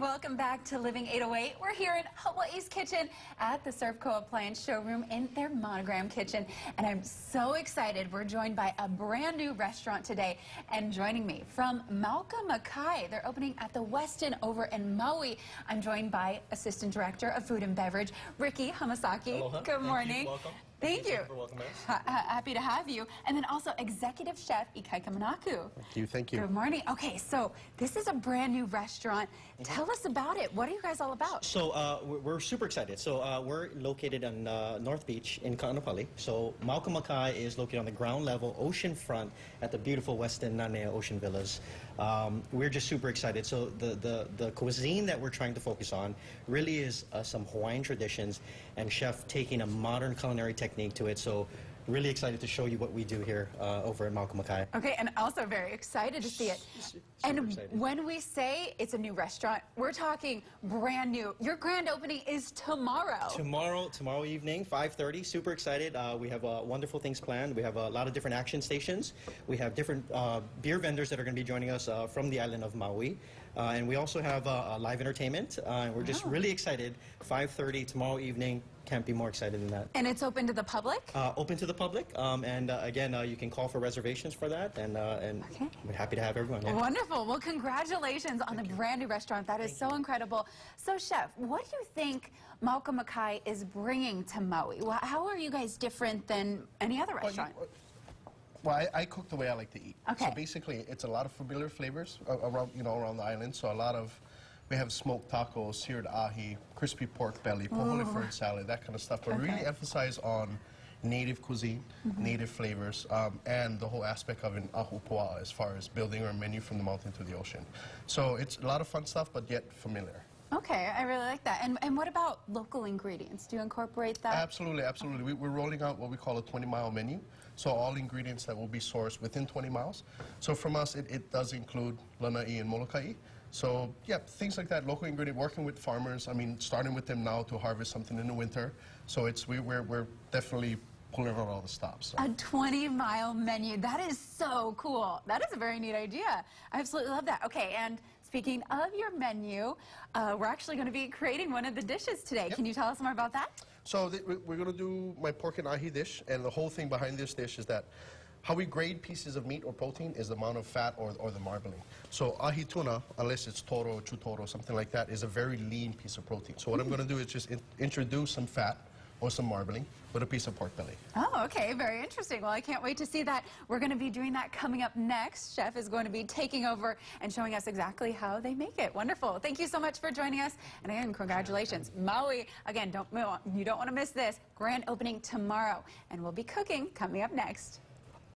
welcome back to Living 808. We're here in Hawaii's Kitchen at the Servco Appliance Showroom in their Monogram Kitchen. And I'm so excited. We're joined by a brand new restaurant today. And joining me from Mauka Makai, they're opening at the Westin over in Maui. I'm joined by Assistant Director of Food and Beverage, Ricky Hamasaki. Aloha. Good morning. Welcome. Thank Thank you you. so much for welcoming us. Ha- ha- happy to have you. And then also Executive Chef Ikaika Manaku. Thank you. Thank you. Good morning. Okay, so this is a brand new restaurant. Mm-hmm. Tell us about it. What are you guys all about? So uh, we're, we're super excited. So uh, we're located on uh, North Beach in Kaanapali. So Mauka Makai is located on the ground level, ocean front, at the beautiful Westin Nanea Ocean Villas. Um, we're just super excited. So the, the, the cuisine that we're trying to focus on really is uh, some Hawaiian traditions and chef taking a modern culinary technique to it. So really excited to show you what we do here uh, over at Mauka Makai. Okay, and also very excited to see it. Super And excited. when we say it's a new restaurant, we're talking brand new. Your grand opening is tomorrow. Tomorrow, tomorrow evening, 5:30. Super excited. Uh, we have uh, wonderful things planned. We have a lot of different action stations. We have different uh, beer vendors that are going to be joining us uh, from the island of Maui, uh, and we also have live entertainment. Uh, and we're just Wow. really excited. 5:30 tomorrow evening. Can't be more excited than that. And it's open to the public? Uh, open to the public, um, and uh, again, uh, you can call for reservations for that, and uh, and Okay. we're happy to have everyone. yeah. Wonderful. Well, congratulations on the brand new restaurant. That is so incredible. So, Chef, what do you think Mauka Makai is bringing to Maui? Wha- How are you guys different than any other Well, you- restaurant? Well, I, I cook the way I like to eat. Okay. So basically, it's a lot of familiar flavors around, you know, around the island. So a lot of, we have smoked tacos, seared ahi, crispy pork belly, pohole fruit salad, that kind of stuff. But Okay. really emphasize on native cuisine, native flavors, um, and the whole aspect of an ahupua'a as far as building our menu from the mountain to the ocean. So it's a lot of fun stuff, but yet familiar. Okay, I really like that. And, and what about local ingredients? Do you incorporate that? Absolutely, absolutely. We, we're rolling out what we call a 20-mile menu. So all ingredients that will be sourced within 20 miles. So from us, it, it does include lanai and molokai. So yeah, things like that, local ingredient, working with farmers. I mean, starting with them now to harvest something in the winter. So it's we, we're, we're definitely pulling out all the stops. So. A 20 mile menu. That is so cool. That is a very neat idea. I absolutely love that. Okay, and speaking of your menu, uh, we're actually going to be creating one of the dishes today. Can you tell us more about that? So th- we're going to do my pork and ahi dish, and the whole thing behind this dish is that how we grade pieces of meat or protein is the amount of fat or, or the marbling. So ahi tuna, unless it's toro or chutoro, something like that, is a very lean piece of protein. So what I'm hmm. going to do is just in- introduce some fat or some marbling with a piece of pork belly. Oh, okay. Very interesting. Well, I can't wait to see that. We're going to be doing that coming up next. Chef is going to be taking over and showing us exactly how they make it. Wonderful. Thank you so much for joining us. And again, congratulations. Maui, again, don't you don't want to miss this. Grand opening tomorrow. And we'll be cooking coming up next.